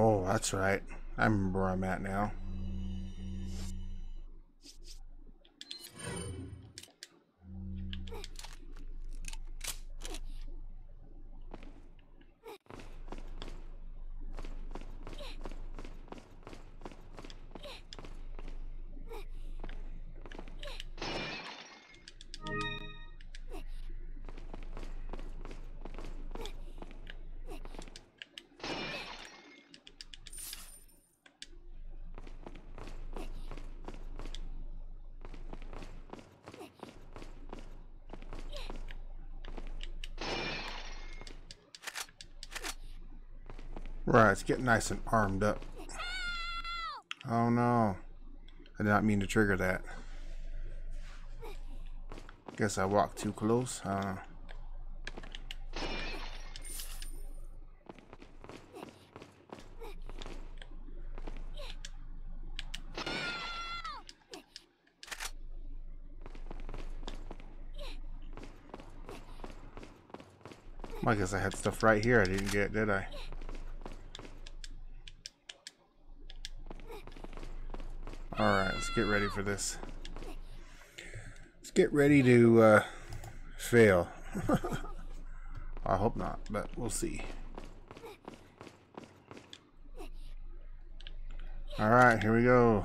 Oh, that's right. I remember where I'm at now. Right, it's getting nice and armed up. Oh no. I did not mean to trigger that. Guess I walked too close. Uh, I guess I had stuff right here I didn't get, did I? Alright, let's get ready for this. Let's get ready to uh, fail. I hope not, but we'll see. Alright, here we go.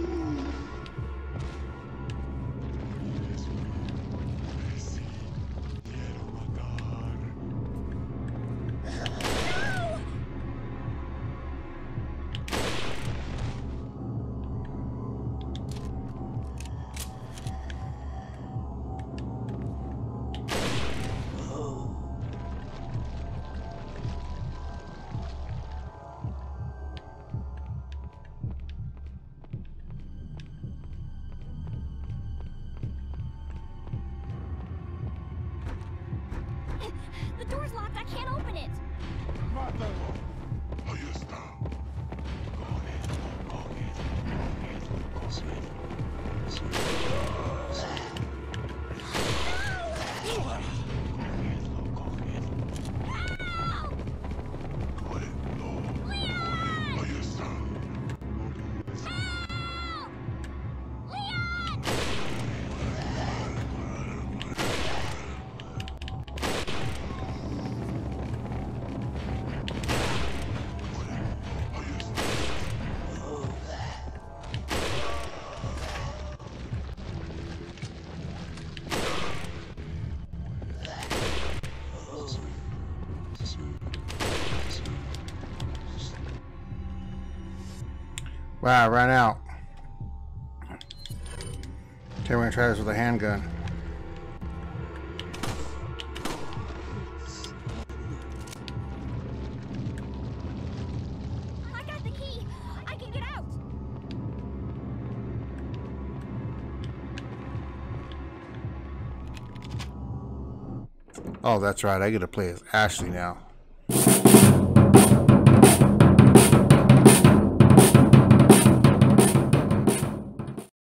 The door's locked. I can't open it. Mother! Oh, yes. Wow, I ran out. Okay, we're gonna try this with a handgun. I got the key. I can get out. Oh, that's right. I get to play as Ashley now.